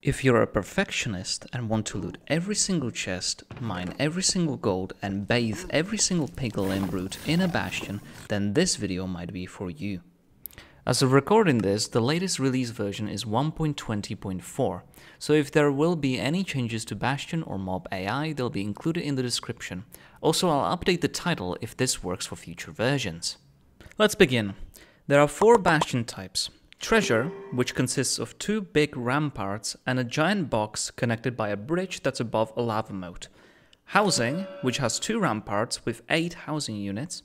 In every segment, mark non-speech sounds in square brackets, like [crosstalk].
If you're a perfectionist and want to loot every single chest, mine every single gold, and bathe every single piglin brute in a bastion, then this video might be for you. As of recording this, the latest release version is 1.20.4, so if there will be any changes to Bastion or Mob AI, they'll be included in the description. Also, I'll update the title if this works for future versions. Let's begin. There are four Bastion types. Treasure, which consists of two big ramparts and a giant box connected by a bridge that's above a lava moat. Housing, which has two ramparts with eight housing units.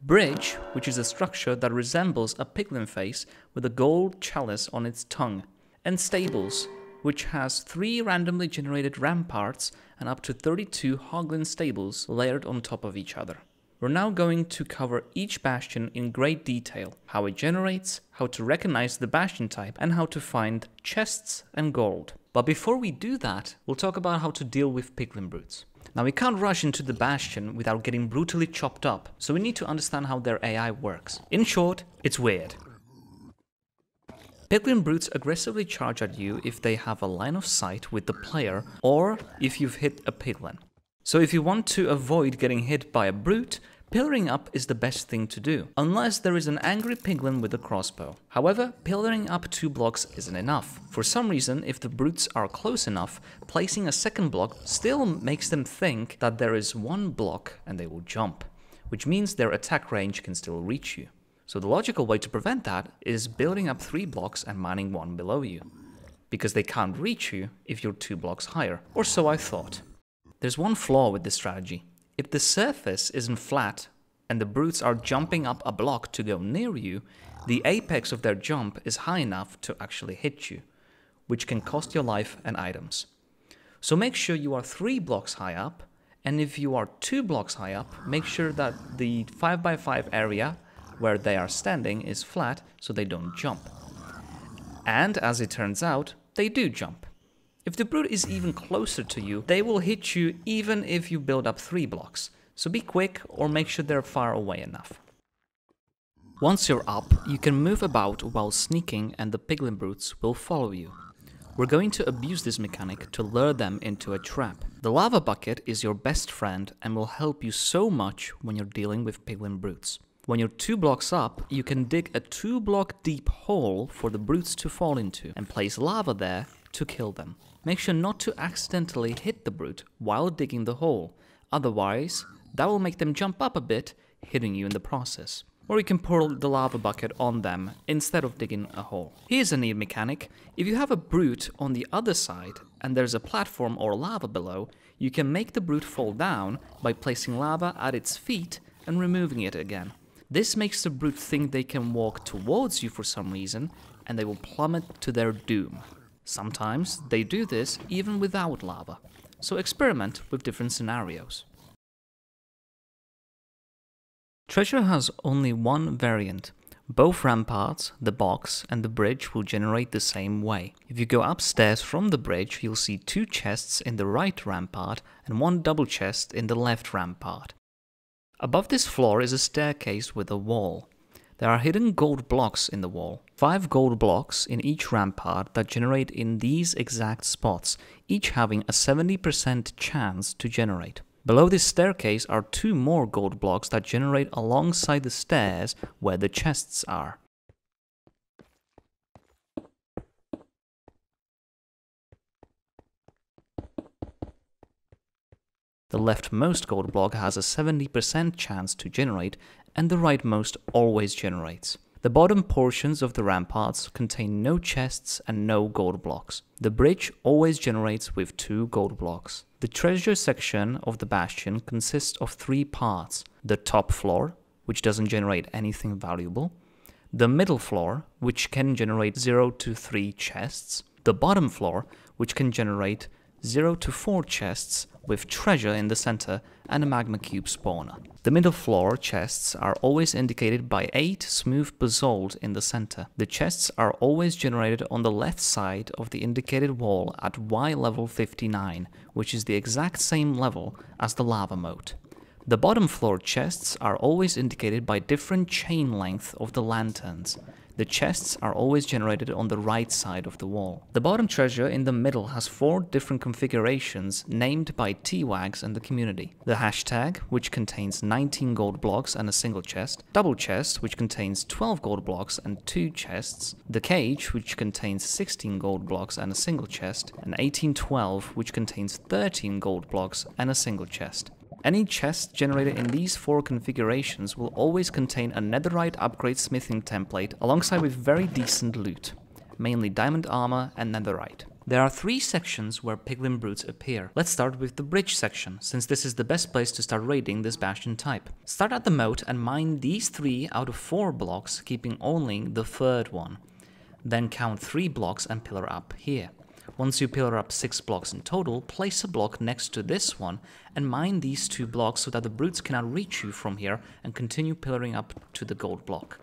Bridge, which is a structure that resembles a piglin face with a gold chalice on its tongue. And Stables, which has three randomly generated ramparts and up to 32 hoglin stables layered on top of each other. We're now going to cover each bastion in great detail, how it generates, how to recognize the bastion type, and how to find chests and gold. But before we do that, we'll talk about how to deal with piglin brutes. Now we can't rush into the bastion without getting brutally chopped up, so we need to understand how their AI works. In short, it's weird. Piglin brutes aggressively charge at you if they have a line of sight with the player or if you've hit a piglin. So if you want to avoid getting hit by a brute, Pillaring up is the best thing to do, unless there is an angry piglin with a crossbow. However, pillaring up two blocks isn't enough. For some reason, if the brutes are close enough, placing a second block still makes them think that there is one block and they will jump, which means their attack range can still reach you. So the logical way to prevent that is building up three blocks and mining one below you, because they can't reach you if you're two blocks higher, or so I thought. There's one flaw with this strategy. If the surface isn't flat and the brutes are jumping up a block to go near you, the apex of their jump is high enough to actually hit you, which can cost your life and items. So make sure you are 3 blocks high up, and if you are 2 blocks high up, make sure that the 5x5 area where they are standing is flat so they don't jump. And as it turns out, they do jump. If the brute is even closer to you, they will hit you even if you build up 3 blocks, so be quick or make sure they're far away enough. Once you're up, you can move about while sneaking and the piglin brutes will follow you. We're going to abuse this mechanic to lure them into a trap. The lava bucket is your best friend and will help you so much when you're dealing with piglin brutes. When you're two blocks up, you can dig a two block deep hole for the brutes to fall into and place lava there to kill them. Make sure not to accidentally hit the brute while digging the hole, otherwise that will make them jump up a bit, hitting you in the process. Or you can pour the lava bucket on them instead of digging a hole. Here's a neat mechanic. If you have a brute on the other side and there's a platform or lava below, you can make the brute fall down by placing lava at its feet and removing it again. This makes the brute think they can walk towards you for some reason and they will plummet to their doom. Sometimes they do this even without lava, so experiment with different scenarios. Treasure has only one variant. Both ramparts, the box, and the bridge will generate the same way. If you go upstairs from the bridge, you'll see two chests in the right rampart and one double chest in the left rampart. Above this floor is a staircase with a wall. There are hidden gold blocks in the wall. Five gold blocks in each rampart that generate in these exact spots, each having a 70% chance to generate. Below this staircase are two more gold blocks that generate alongside the stairs where the chests are. The leftmost gold block has a 70% chance to generate and the rightmost always generates. The bottom portions of the ramparts contain no chests and no gold blocks. The bridge always generates with two gold blocks. The treasure section of the bastion consists of three parts. The top floor, which doesn't generate anything valuable. The middle floor, which can generate 0 to 3 chests. The bottom floor, which can generate 0 to 4 chests with treasure in the center and a magma cube spawner. The middle floor chests are always indicated by 8 smooth basalt in the center. The chests are always generated on the left side of the indicated wall at Y level 59, which is the exact same level as the lava moat. The bottom floor chests are always indicated by different chain length of the lanterns. The chests are always generated on the right side of the wall. The bottom treasure in the middle has four different configurations named by T_Wagz and the community. The hashtag, which contains 19 gold blocks and a single chest, double chest, which contains 12 gold blocks and two chests, the cage, which contains 16 gold blocks and a single chest, and 1812, which contains 13 gold blocks and a single chest. Any chest generated in these four configurations will always contain a netherite upgrade smithing template alongside with very decent loot, mainly diamond armor and netherite. There are three sections where piglin brutes appear. Let's start with the bridge section, since this is the best place to start raiding this bastion type. Start at the moat and mine these three out of four blocks, keeping only the third one. Then count three blocks and pillar up here. Once you pillar up 6 blocks in total, place a block next to this one and mine these two blocks so that the brutes cannot reach you from here and continue pillaring up to the gold block.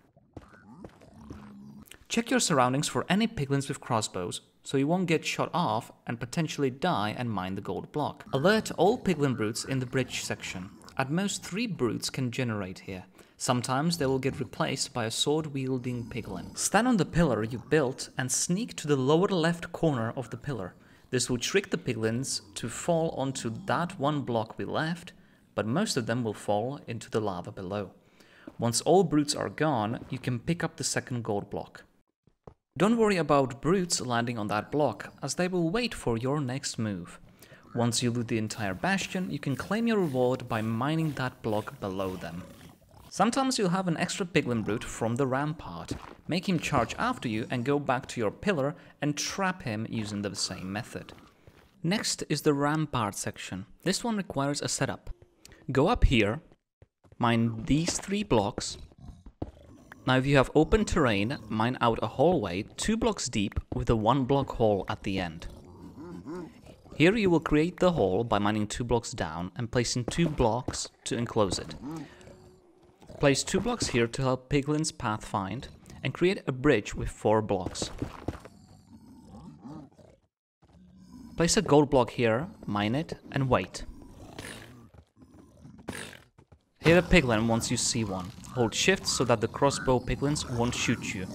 Check your surroundings for any piglins with crossbows, so you won't get shot off and potentially die and mine the gold block. Alert all piglin brutes in the bridge section. At most 3 brutes can generate here. Sometimes they will get replaced by a sword-wielding piglin. Stand on the pillar you built and sneak to the lower left corner of the pillar. This will trick the piglins to fall onto that one block we left, but most of them will fall into the lava below. Once all brutes are gone, you can pick up the second gold block. Don't worry about brutes landing on that block, as they will wait for your next move. Once you loot the entire bastion, you can claim your reward by mining that block below them. Sometimes you'll have an extra piglin brute from the rampart. Make him charge after you and go back to your pillar and trap him using the same method. Next is the rampart section. This one requires a setup. Go up here, mine these three blocks. Now if you have open terrain, mine out a hallway two blocks deep with a one block hole at the end. Here you will create the hole by mining two blocks down and placing two blocks to enclose it. Place two blocks here to help Piglin's path find, and create a bridge with four blocks. Place a gold block here, mine it, and wait. Hit a piglin once you see one. Hold shift so that the crossbow piglins won't shoot you.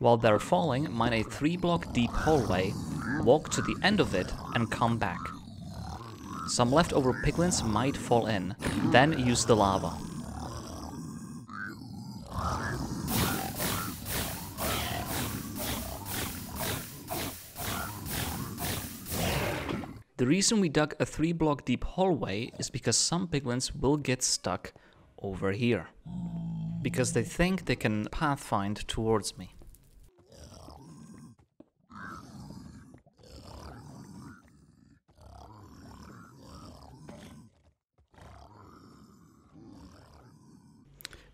While they're falling, mine a 3 block deep hallway, walk to the end of it and come back. Some leftover piglins might fall in, then use the lava. The reason we dug a 3 block deep hallway is because some piglins will get stuck over here. Because they think they can pathfind towards me.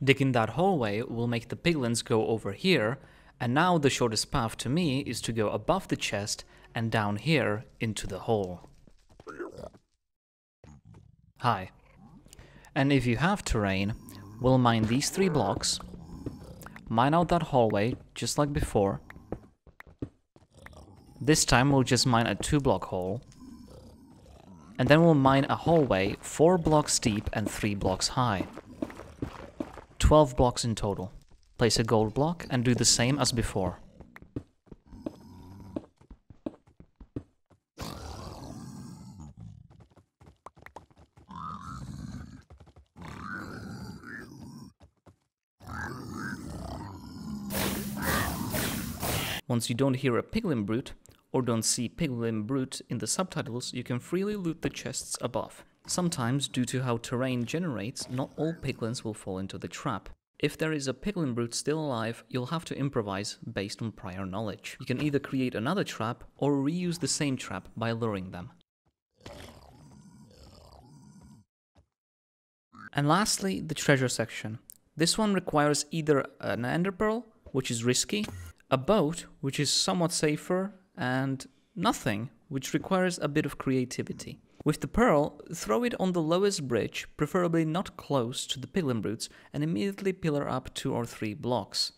Digging that hallway will make the piglins go over here, and now the shortest path to me is to go above the chest and down here into the hole. Hi. And if you have terrain, we'll mine these three blocks, mine out that hallway just like before. This time we'll just mine a two block hole, and then we'll mine a hallway four blocks deep and three blocks high. 12 blocks in total. Place a gold block and do the same as before. Once you don't hear a piglin brute, or don't see piglin brute in the subtitles, you can freely loot the chests above. Sometimes, due to how terrain generates, not all piglins will fall into the trap. If there is a piglin brute still alive, you'll have to improvise based on prior knowledge. You can either create another trap or reuse the same trap by luring them. And lastly, the treasure section. This one requires either an ender pearl, which is risky, a boat, which is somewhat safer, and nothing, which requires a bit of creativity. With the pearl, throw it on the lowest bridge, preferably not close to the piglin brutes, and immediately pillar up two or three blocks.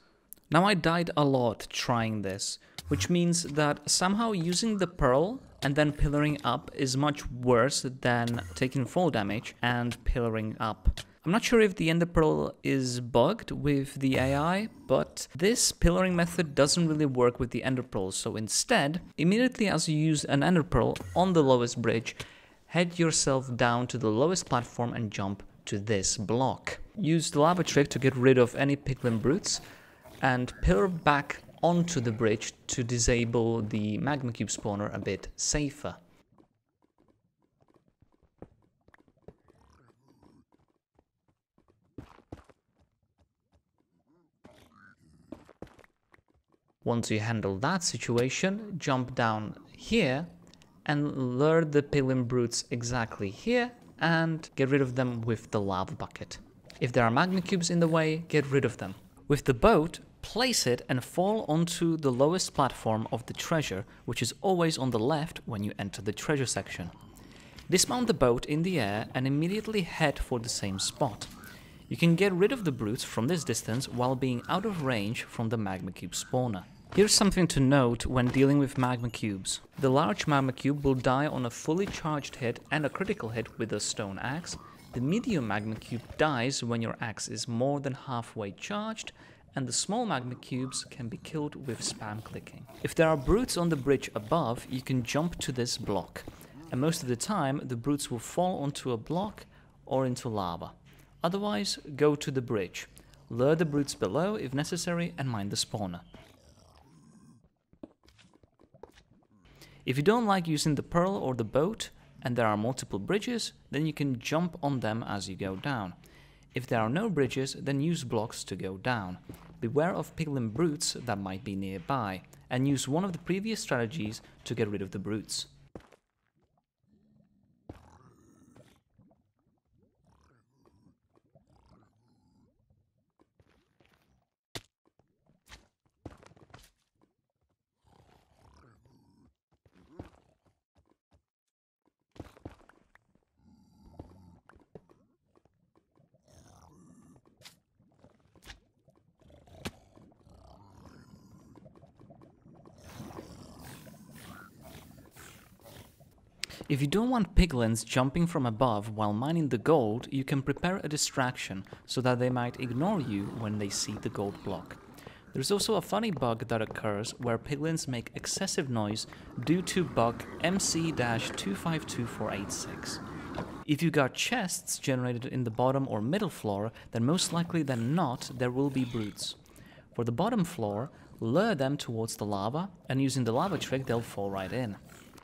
Now I died a lot trying this, which means that somehow using the pearl and then pillaring up is much worse than taking fall damage and pillaring up. I'm not sure if the ender pearl is bugged with the AI, but this pillaring method doesn't really work with the ender pearls. So instead, immediately as you use an ender pearl on the lowest bridge, head yourself down to the lowest platform and jump to this block. Use the lava trick to get rid of any piglin brutes and pillar back onto the bridge to disable the magma cube spawner a bit safer. Once you handle that situation, jump down here and lure the piglin brutes exactly here and get rid of them with the lava bucket. If there are magma cubes in the way, get rid of them. With the boat, place it and fall onto the lowest platform of the treasure, which is always on the left when you enter the treasure section. Dismount the boat in the air and immediately head for the same spot. You can get rid of the brutes from this distance while being out of range from the magma cube spawner. Here's something to note when dealing with magma cubes. The large magma cube will die on a fully charged hit and a critical hit with a stone axe. The medium magma cube dies when your axe is more than halfway charged, and the small magma cubes can be killed with spam clicking. If there are brutes on the bridge above, you can jump to this block, and most of the time the brutes will fall onto a block or into lava. Otherwise, go to the bridge. Lure the brutes below if necessary and mine the spawner. If you don't like using the pearl or the boat, and there are multiple bridges, then you can jump on them as you go down. If there are no bridges, then use blocks to go down. Beware of piglin brutes that might be nearby, and use one of the previous strategies to get rid of the brutes. If you don't want piglins jumping from above while mining the gold, you can prepare a distraction so that they might ignore you when they see the gold block. There's also a funny bug that occurs where piglins make excessive noise due to bug MC-252486. If you got chests generated in the bottom or middle floor, then most likely than not there will be brutes. For the bottom floor, lure them towards the lava, and using the lava trick they'll fall right in.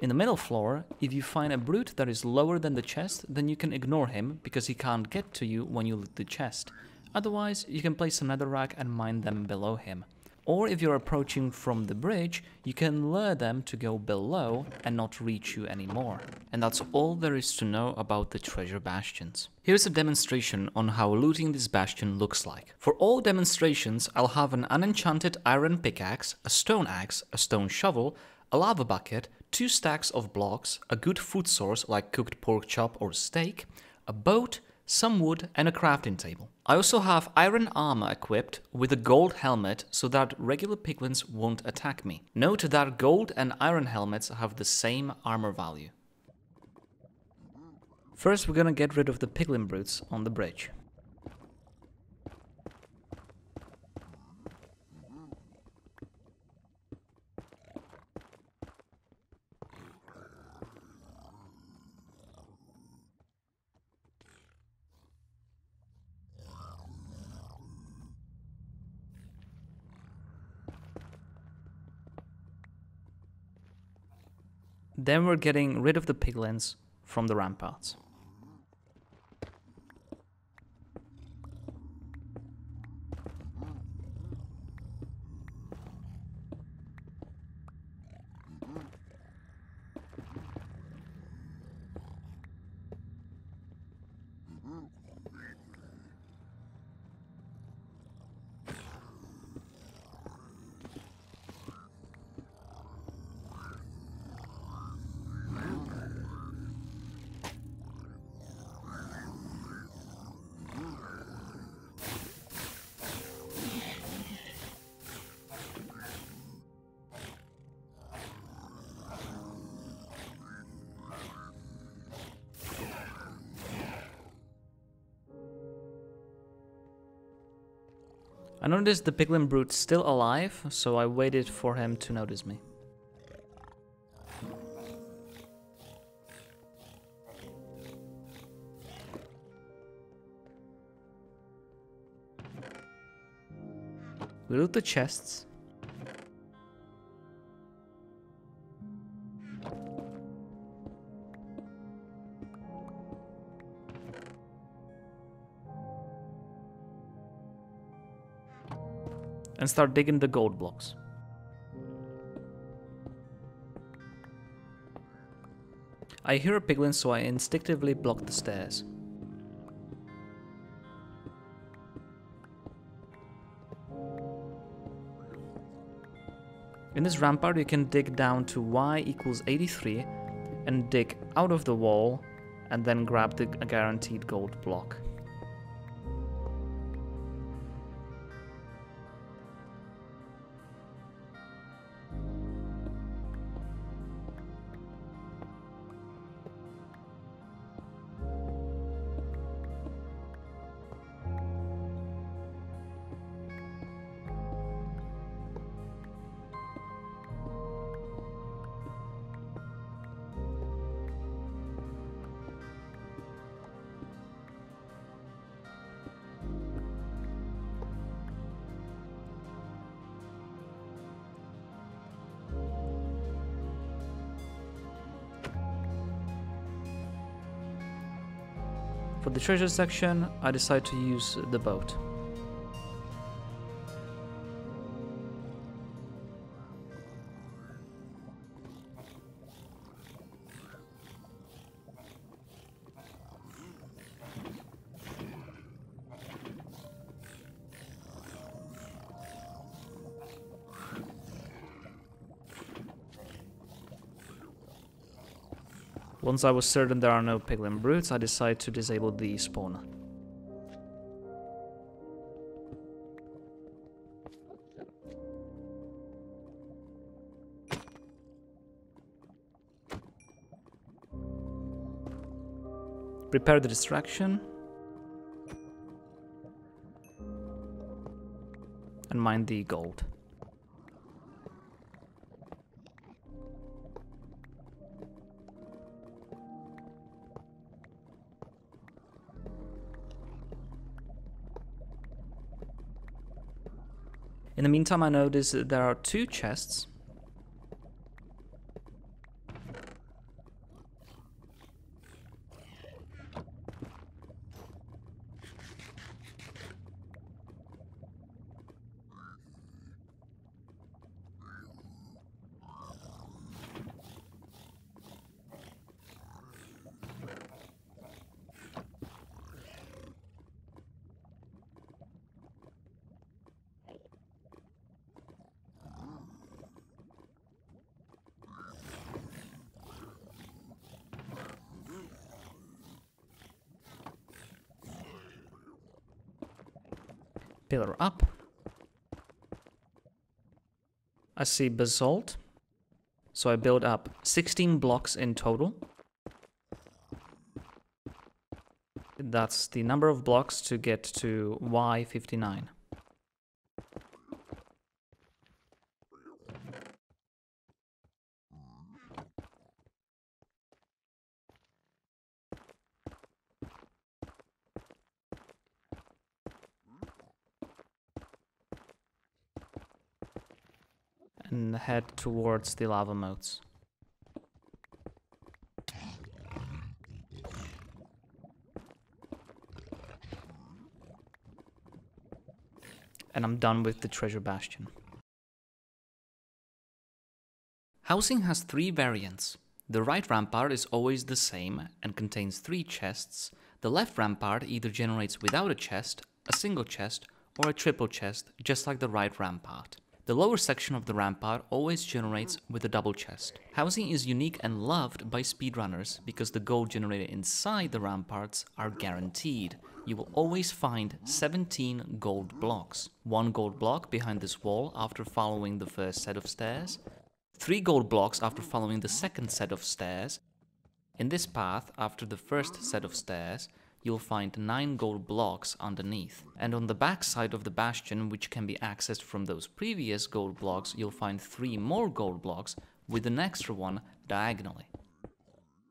In the middle floor, if you find a brute that is lower than the chest, then you can ignore him because he can't get to you when you loot the chest. Otherwise, you can place another rack and mine them below him. Or if you're approaching from the bridge, you can lure them to go below and not reach you anymore. And that's all there is to know about the treasure bastions. Here's a demonstration on how looting this bastion looks like. For all demonstrations, I'll have an unenchanted iron pickaxe, a stone axe, a stone shovel, a lava bucket, two stacks of blocks, a good food source like cooked pork chop or steak, a boat, some wood and a crafting table. I also have iron armor equipped with a gold helmet so that regular piglins won't attack me. Note that gold and iron helmets have the same armor value. First we're gonna get rid of the piglin brutes on the bridge. Then we're getting rid of the piglins from the ramparts. Noticed the piglin brute still alive, so I waited for him to notice me. We loot the chests. And start digging the gold blocks. I hear a piglin so I instinctively block the stairs. In this rampart you can dig down to y equals 83 and dig out of the wall and then grab the guaranteed gold block. The treasure section, I decide to use the boat. Once I was certain there are no piglin brutes, I decided to disable the spawner. Prepare the distraction. And mine the gold. In the meantime, I notice that there are two chests. Pillar up. I see basalt. So I build up 16 blocks in total. That's the number of blocks to get to Y59. and head towards the lava moats. And I'm done with the treasure bastion. Housing has three variants. The right rampart is always the same and contains three chests. The left rampart either generates without a chest, a single chest, or a triple chest, just like the right rampart. The lower section of the rampart always generates with a double chest. Housing is unique and loved by speedrunners because the gold generated inside the ramparts are guaranteed. You will always find 17 gold blocks. One gold block behind this wall after following the first set of stairs, three gold blocks after following the second set of stairs, in this path after the first set of stairs, you'll find 9 gold blocks underneath. And on the back side of the bastion, which can be accessed from those previous gold blocks, you'll find 3 more gold blocks with an extra one diagonally.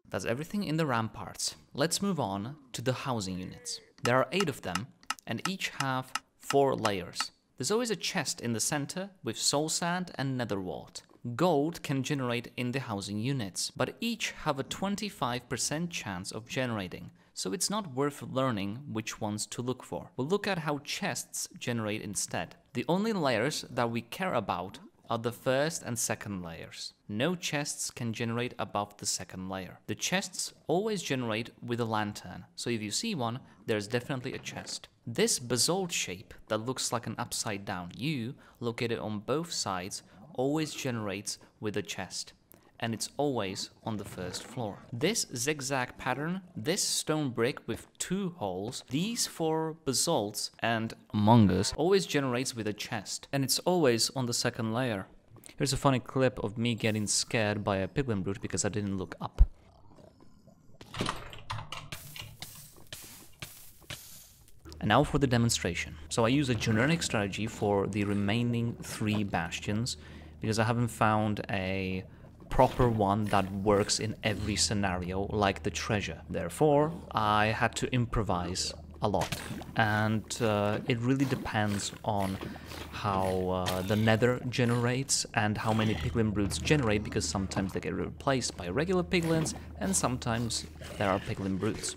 That's everything in the ramparts. Let's move on to the housing units. There are 8 of them, and each have 4 layers. There's always a chest in the center with soul sand and nether wart. Gold can generate in the housing units, but each have a 25% chance of generating, so it's not worth learning which ones to look for. We'll look at how chests generate instead. The only layers that we care about are the first and second layers. No chests can generate above the second layer. The chests always generate with a lantern, so if you see one, there's definitely a chest. This basalt shape that looks like an upside down U, located on both sides, always generates with a chest and it's always on the first floor. This zigzag pattern, this stone brick with two holes, these four basalts and Among Us always generates with a chest and it's always on the second layer. Here's a funny clip of me getting scared by a piglin brute because I didn't look up. And now for the demonstration. So I use a generic strategy for the remaining three bastions because I haven't found a proper one that works in every scenario like the treasure. Therefore, I had to improvise a lot and uh, it really depends on how uh, the nether generates and how many piglin brutes generate because sometimes they get replaced by regular piglins and sometimes there are piglin brutes.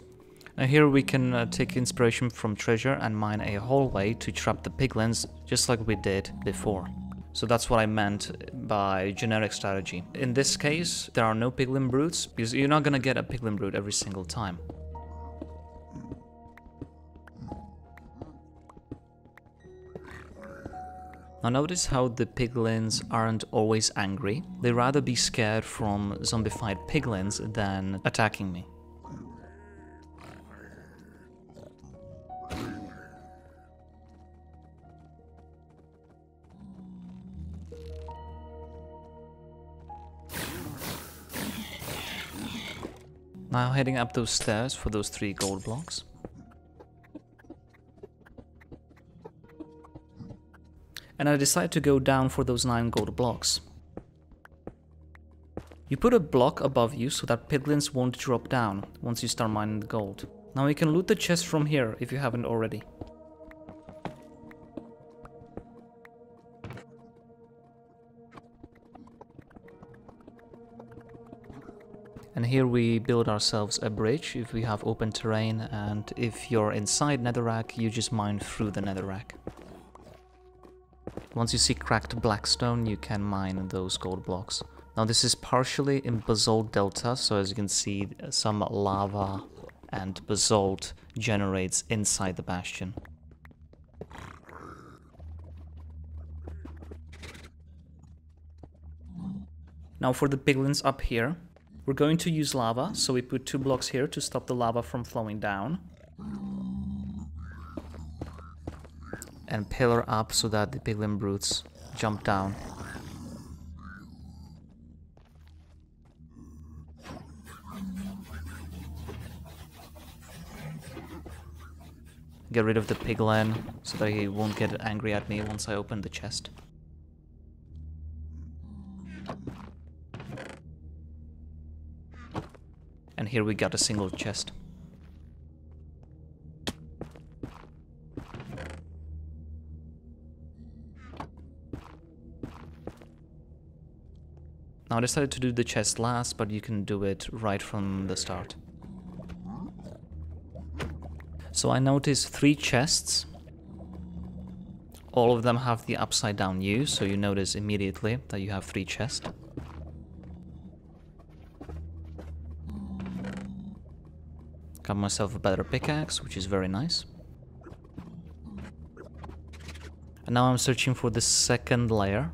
Now here we can uh, take inspiration from treasure and mine a hallway to trap the piglins just like we did before. So that's what I meant by generic strategy. In this case, there are no piglin brutes, because you're not gonna get a piglin brute every single time. Now notice how the piglins aren't always angry. They rather be scared from zombified piglins than attacking me. Now heading up those stairs for those three gold blocks. And I decide to go down for those nine gold blocks. You put a block above you so that piglins won't drop down once you start mining the gold. Now you can loot the chest from here if you haven't already. Here we build ourselves a bridge if we have open terrain and if you're inside netherrack you just mine through the netherrack. Once you see cracked blackstone you can mine those gold blocks. Now this is partially in basalt delta so as you can see some lava and basalt generates inside the bastion. Now for the piglins up here, we're going to use lava, so we put two blocks here to stop the lava from flowing down. And pillar up so that the piglin brutes jump down. Get rid of the piglin so that he won't get angry at me once I open the chest. Here we got a single chest. Now I decided to do the chest last, but you can do it right from the start. So I noticed three chests. All of them have the upside down U, so you notice immediately that you have three chests. Got myself a better pickaxe, which is very nice. And now I'm searching for the second layer,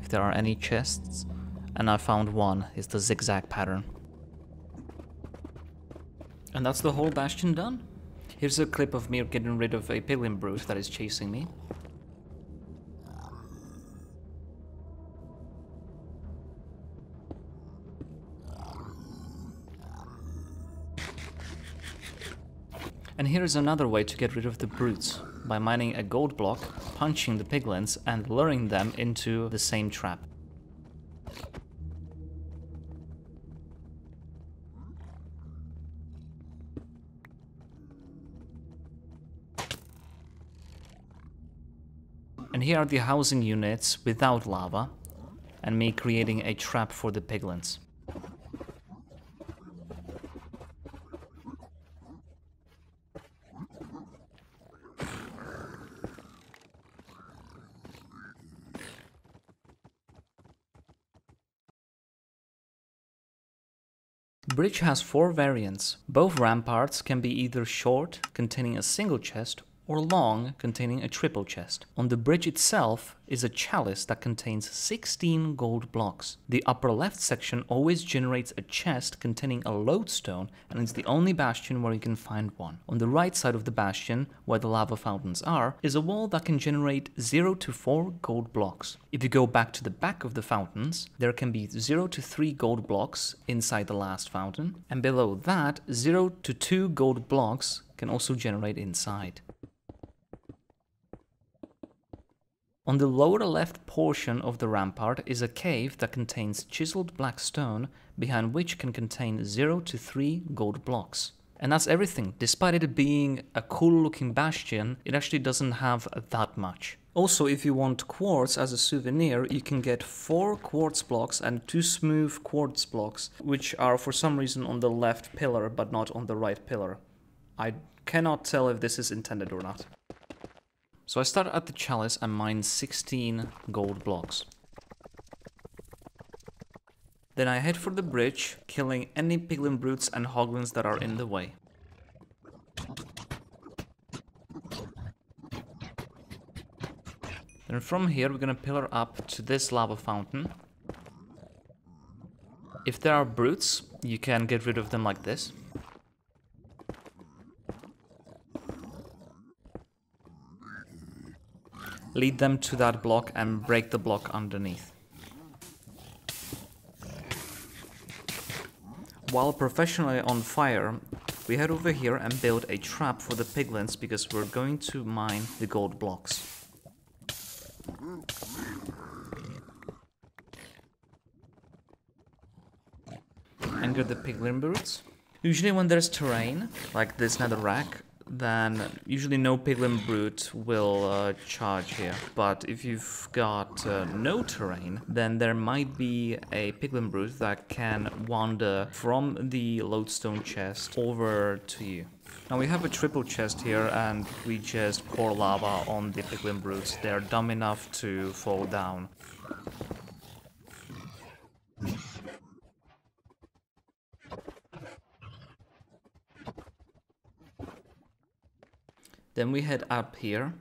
if there are any chests. And I found one, it's the zigzag pattern. And that's the whole bastion done. Here's a clip of me getting rid of a piglin brute that is chasing me. And here is another way to get rid of the brutes, by mining a gold block, punching the piglins and luring them into the same trap. And here are the housing units without lava, and me creating a trap for the piglins. The bridge has four variants. Both ramparts can be either short, containing a single chest, or long, containing a triple chest. On the bridge itself is a chalice that contains 16 gold blocks. The upper left section always generates a chest containing a lodestone and it's the only bastion where you can find one. On the right side of the bastion, where the lava fountains are, is a wall that can generate 0 to 4 gold blocks. If you go back to the back of the fountains, there can be 0 to 3 gold blocks inside the last fountain, and below that, 0 to 2 gold blocks can also generate inside. On the lower left portion of the rampart is a cave that contains chiseled blackstone, behind which can contain 0 to 3 gold blocks. And that's everything. Despite it being a cool looking bastion, it actually doesn't have that much. Also, if you want quartz as a souvenir, you can get 4 quartz blocks and 2 smooth quartz blocks, which are for some reason on the left pillar but not on the right pillar. I cannot tell if this is intended or not. So I start at the chalice and mine 16 gold blocks. Then I head for the bridge, killing any piglin brutes and hoglins that are in the way. Then from here we're gonna pillar up to this lava fountain. If there are brutes, you can get rid of them like this. Lead them to that block and break the block underneath. While professionally on fire, we head over here and build a trap for the piglins because we're going to mine the gold blocks. Anger the piglin brutes. Usually when there's terrain, like this netherrack, then usually no piglin brute will uh, charge here. But if you've got uh, no terrain, then there might be a piglin brute that can wander from the lodestone chest over to you. Now we have a triple chest here and we just pour lava on the piglin brutes. They're dumb enough to fall down. Then we head up here.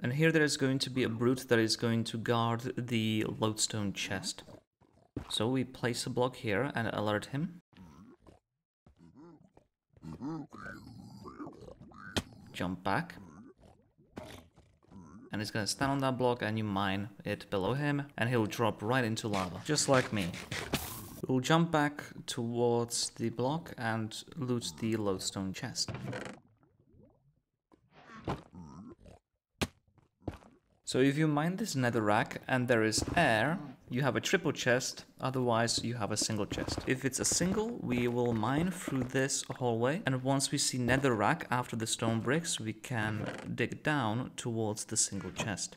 And here there is going to be a brute that is going to guard the lodestone chest. So we place a block here and alert him. Jump back. And he's gonna stand on that block and you mine it below him and he'll drop right into lava, just like me. We'll jump back towards the block and loot the lodestone chest. So if you mine this netherrack and there is air, you have a triple chest, otherwise you have a single chest. If it's a single, we will mine through this hallway, and once we see netherrack after the stone bricks, we can dig down towards the single chest.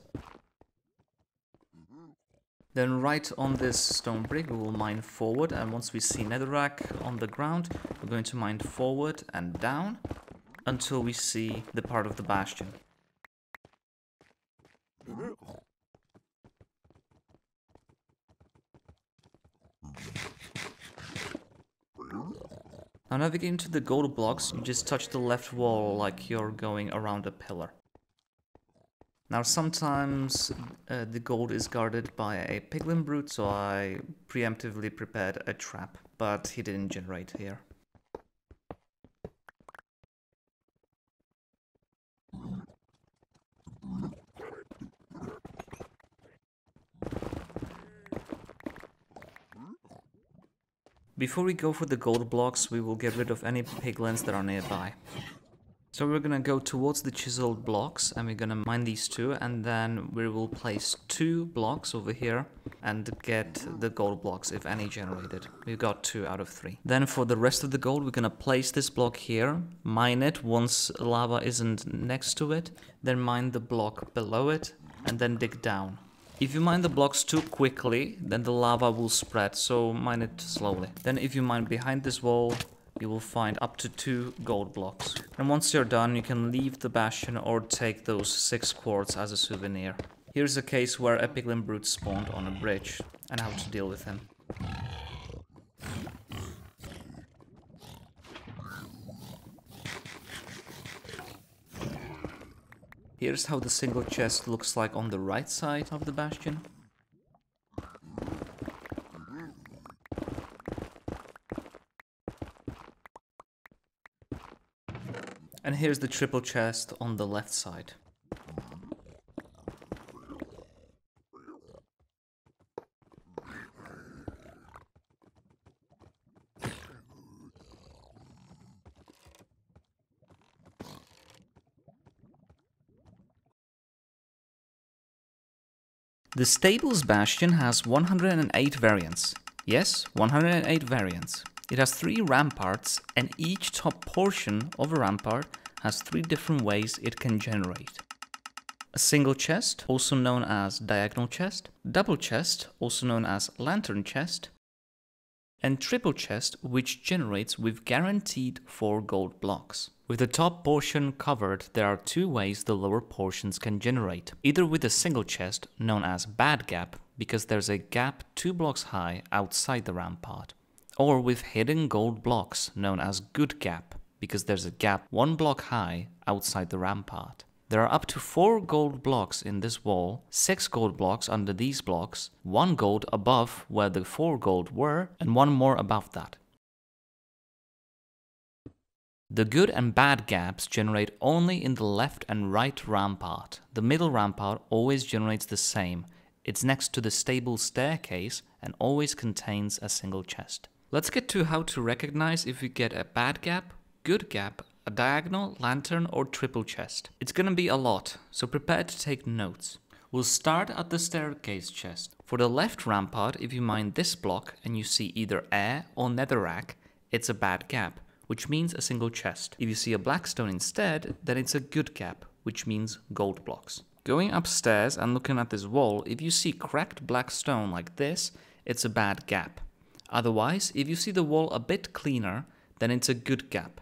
Then right on this stone brick we will mine forward and once we see netherrack on the ground we're going to mine forward and down until we see the part of the bastion. Now navigating to the gold blocks, you just touch the left wall like you're going around a pillar. Now sometimes uh, the gold is guarded by a piglin brute, so I preemptively prepared a trap, but he didn't generate here. Before we go for the gold blocks, we will get rid of any piglins that are nearby. So we're gonna go towards the chiseled blocks and we're gonna mine these two and then we will place two blocks over here and get the gold blocks if any generated. We've got two out of three. Then for the rest of the gold we're gonna place this block here, mine it once lava isn't next to it, then mine the block below it and then dig down. If you mine the blocks too quickly, then the lava will spread, so mine it slowly. Then if you mine behind this wall, you will find up to two gold blocks. And once you're done, you can leave the bastion or take those six quartz as a souvenir. Here's a case where a piglin brute spawned on a bridge, and how to deal with him. Here's how the single chest looks like on the right side of the bastion. Here's the triple chest on the left side. The Stables Bastion has 108 variants. Yes, 108 variants. It has three ramparts and each top portion of a rampart has three different ways it can generate. A single chest, also known as diagonal chest, double chest, also known as lantern chest, and triple chest which generates with guaranteed 4 gold blocks. With the top portion covered, there are two ways the lower portions can generate. Either with a single chest, known as bad gap, because there's a gap 2 blocks high outside the rampart, or with hidden gold blocks known as good gap because there's a gap one block high outside the rampart. There are up to 4 gold blocks in this wall, 6 gold blocks under these blocks, 1 gold above where the 4 gold were, and 1 more above that. The good and bad gaps generate only in the left and right rampart. The middle rampart always generates the same. It's next to the stable staircase and always contains a single chest. Let's get to how to recognize if we get a bad gap, good gap, a diagonal, lantern or triple chest. It's gonna be a lot, so prepare to take notes. We'll start at the staircase chest. For the left rampart, if you mine this block and you see either air or netherrack, it's a bad gap, which means a single chest. If you see a blackstone instead, then it's a good gap, which means gold blocks. Going upstairs and looking at this wall, if you see cracked blackstone like this, it's a bad gap. Otherwise, if you see the wall a bit cleaner, then it's a good gap.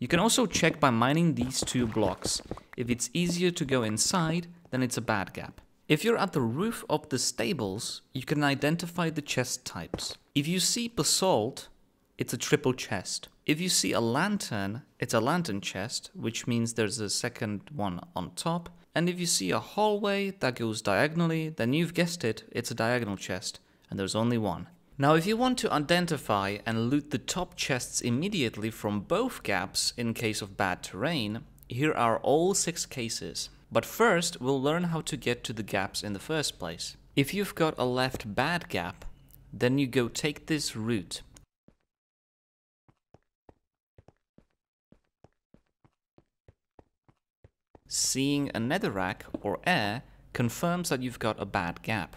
You can also check by mining these two blocks. If it's easier to go inside, then it's a bad gap. If you're at the roof of the stables, you can identify the chest types. If you see basalt, it's a triple chest. If you see a lantern, it's a lantern chest, which means there's a second one on top. And if you see a hallway that goes diagonally, then you've guessed it, it's a diagonal chest, and there's only one. Now if you want to identify and loot the top chests immediately from both gaps in case of bad terrain, here are all 6 cases. But first we'll learn how to get to the gaps in the first place. If you've got a left bad gap, then you go take this route. Seeing a netherrack or air confirms that you've got a bad gap,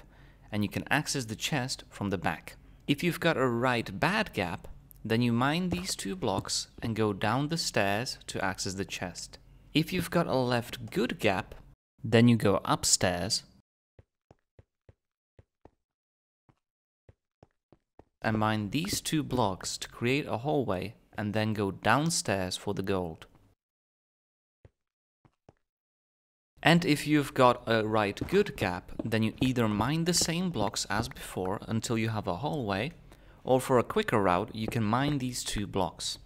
and you can access the chest from the back. If you've got a right bad gap, then you mine these two blocks and go down the stairs to access the chest. If you've got a left good gap, then you go upstairs and mine these two blocks to create a hallway and then go downstairs for the gold. And if you've got a right good gap, then you either mine the same blocks as before until you have a hallway, or for a quicker route, you can mine these two blocks.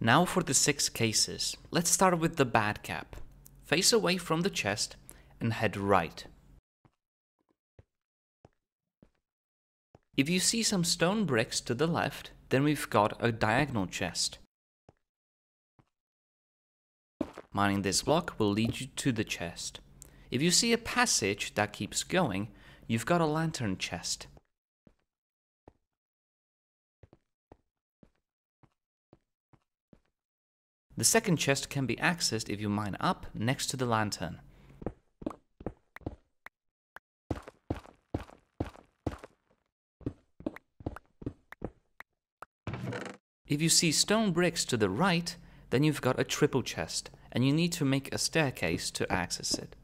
Now for the six cases. Let's start with the bad gap. Face away from the chest and head right. If you see some stone bricks to the left, then we've got a diagonal chest. Mining this block will lead you to the chest. If you see a passage that keeps going, you've got a lantern chest. The second chest can be accessed if you mine up next to the lantern. If you see stone bricks to the right, then you've got a triple chest and you need to make a staircase to access it.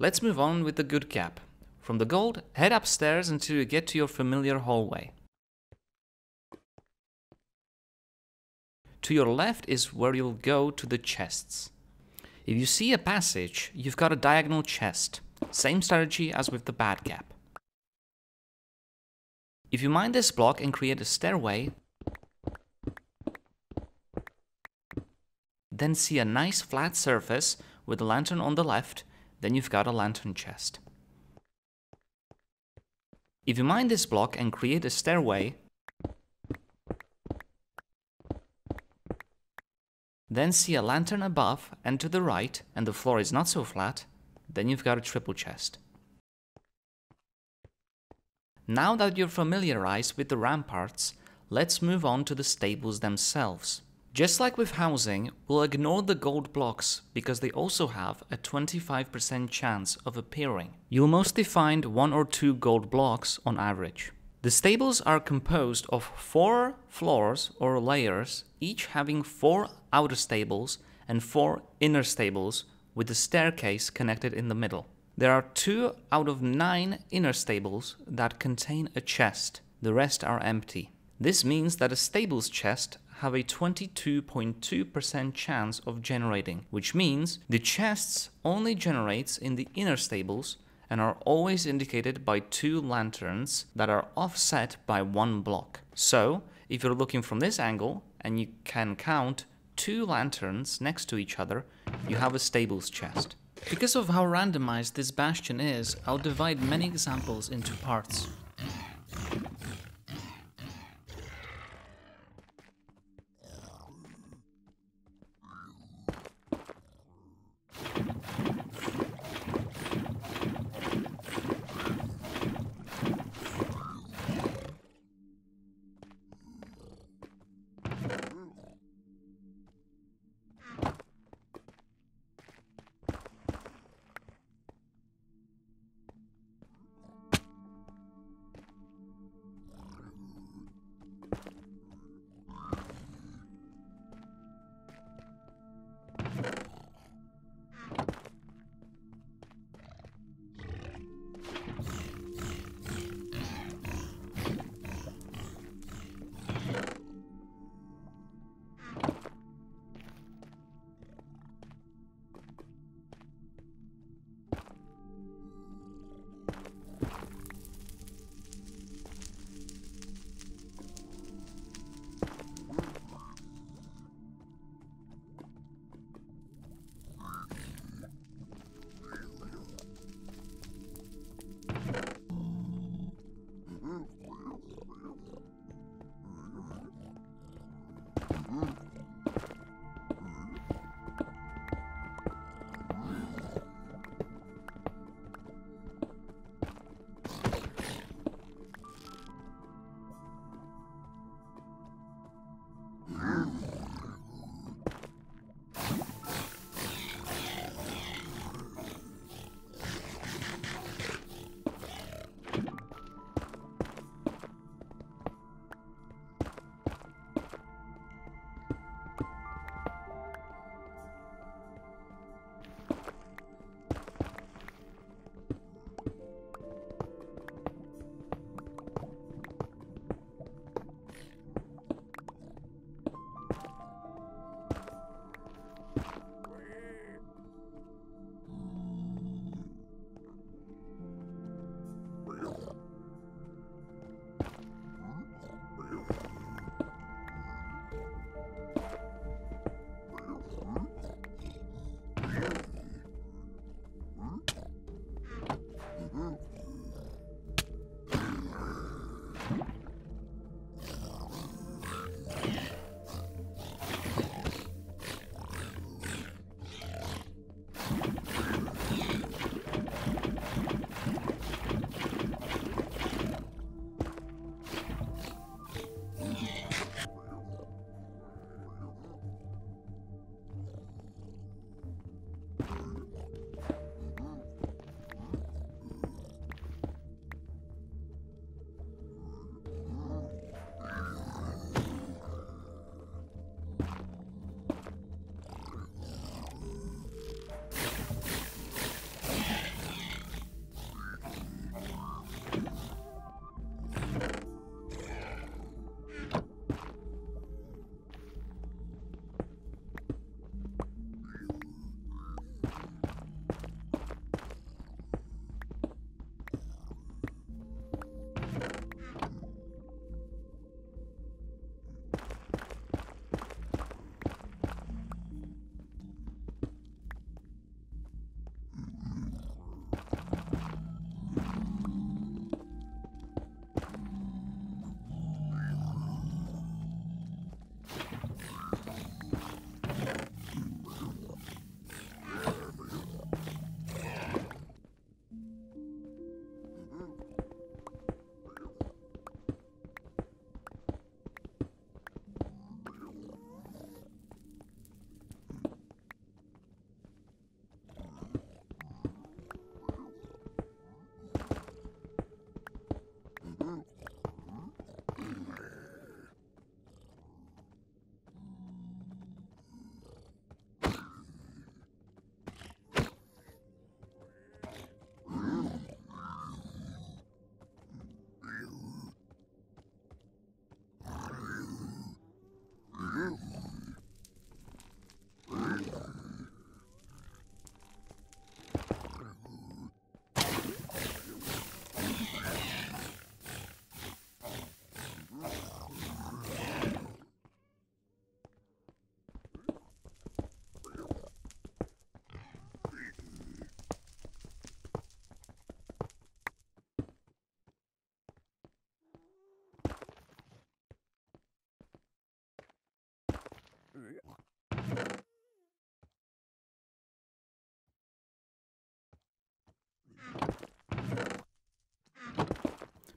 Let's move on with the good gap. From the gold, head upstairs until you get to your familiar hallway. To your left is where you'll go to the chests. If you see a passage, you've got a diagonal chest. Same strategy as with the bad gap. If you mine this block and create a stairway, then see a nice flat surface with a lantern on the left then you've got a lantern chest. If you mine this block and create a stairway, then see a lantern above and to the right, and the floor is not so flat, then you've got a triple chest. Now that you're familiarized with the ramparts, let's move on to the stables themselves. Just like with housing, we'll ignore the gold blocks because they also have a 25% chance of appearing. You'll mostly find one or two gold blocks on average. The stables are composed of four floors or layers, each having four outer stables and four inner stables with a staircase connected in the middle. There are two out of nine inner stables that contain a chest, the rest are empty. This means that a stables chest have a 22.2% chance of generating, which means the chests only generates in the inner stables and are always indicated by two lanterns that are offset by one block. So, if you're looking from this angle and you can count two lanterns next to each other, you have a stables chest. Because of how randomized this bastion is, I'll divide many examples into parts.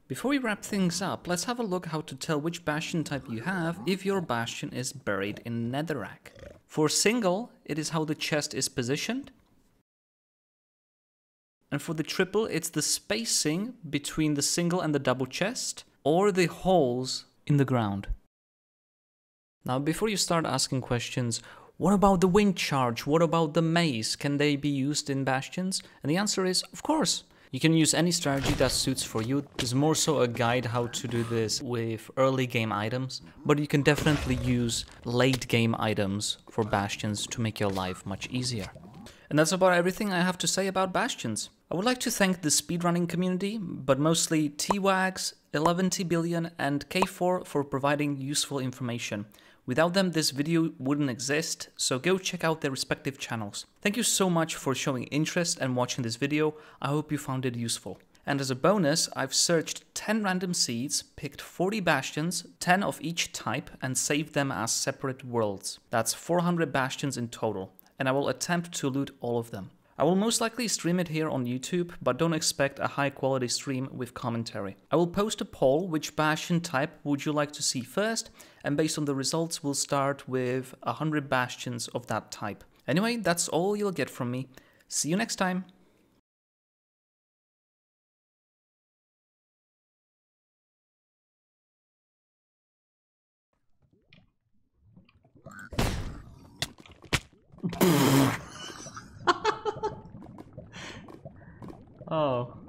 Before we wrap things up, let's have a look how to tell which bastion type you have if your bastion is buried in netherrack. For single, it is how the chest is positioned. And for the triple, it's the spacing between the single and the double chest, or the holes in the ground. Now, before you start asking questions, what about the wind charge? What about the mace? Can they be used in bastions? And the answer is, of course. You can use any strategy that suits for you. It's more so a guide how to do this with early game items, but you can definitely use late game items for bastions to make your life much easier. And that's about everything I have to say about bastions. I would like to thank the speedrunning community, but mostly T_Wagz, 11T Billion and K4 for providing useful information. Without them, this video wouldn't exist, so go check out their respective channels. Thank you so much for showing interest and watching this video, I hope you found it useful. And as a bonus, I've searched 10 random seeds, picked 40 bastions, 10 of each type, and saved them as separate worlds. That's 400 bastions in total, and I will attempt to loot all of them. I will most likely stream it here on YouTube, but don't expect a high quality stream with commentary. I will post a poll which bastion type would you like to see first, and based on the results we'll start with 100 bastions of that type. Anyway, that's all you'll get from me. See you next time! [laughs] Oh.